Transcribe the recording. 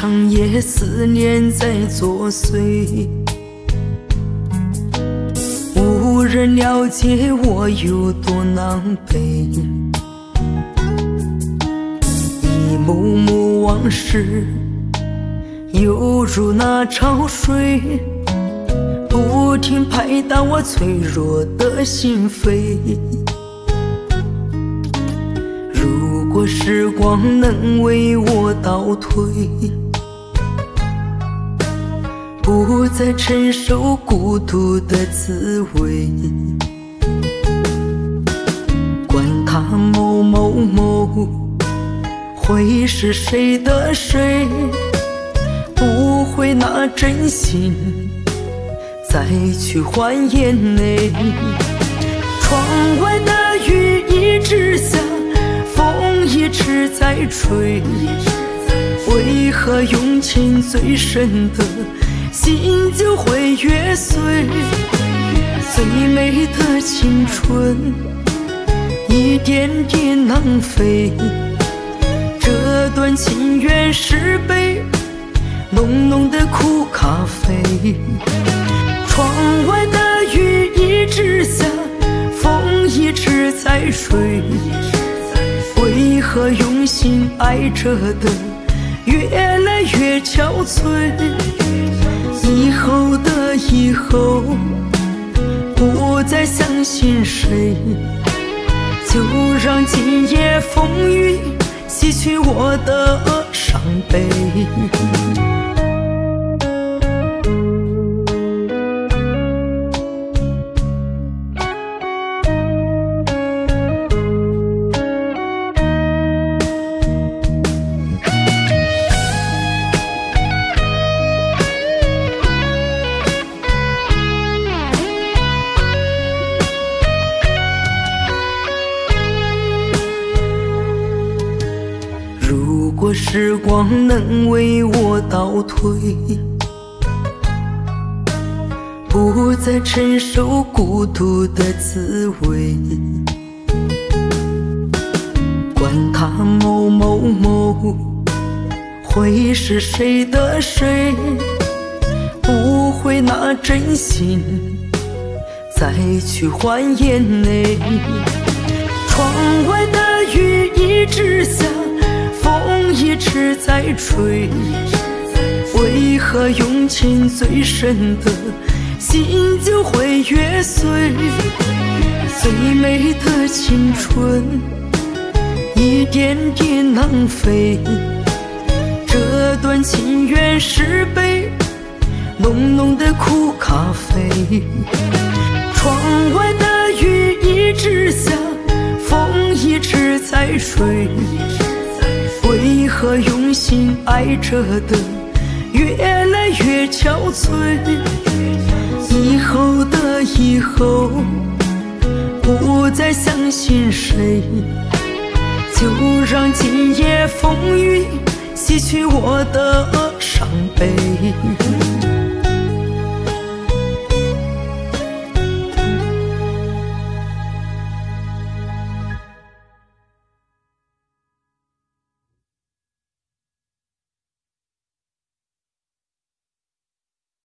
长夜，思念在作祟，无人了解我有多狼狈。一幕幕往事，犹如那潮水，不停拍打我脆弱的心扉。如果时光能为我倒退，再承受孤独的滋味。管他某某某会是谁的谁，不会拿真心再去换眼泪。窗外的雨一直下。风一直在吹，为何用情最深的心就会越碎？最美的青春一点点浪费，这段情缘是杯浓浓的苦咖啡。窗外的雨一直下，风一直在吹。为何用心爱着的越来越憔悴？以后，不再相信谁，就让今夜风雨洗去我的伤悲。果时光能为我倒退，不再承受孤独的滋味。管他某某某会是谁的谁，不会拿真心再去换眼泪。窗外的雨一直下。风一直在吹，为何用情最深的心就会越碎？最美的青春一点点浪费，这段情缘是杯浓浓的苦咖啡。窗外的雨一直下，风一直在吹。和用心爱着的越来越憔悴？以后的以后，不再相信谁，就让今夜风雨洗去我的伤悲。